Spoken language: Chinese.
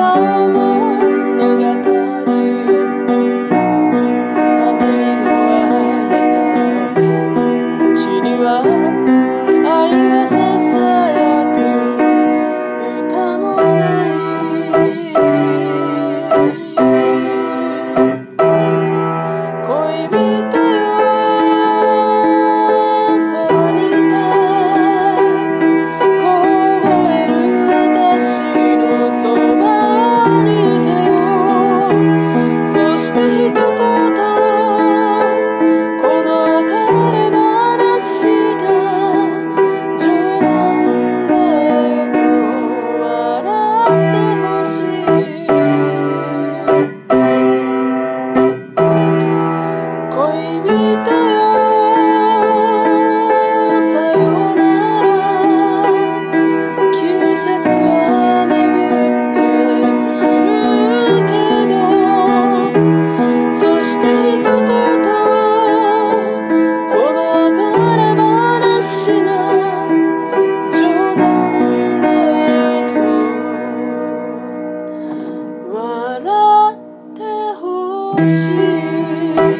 so 心。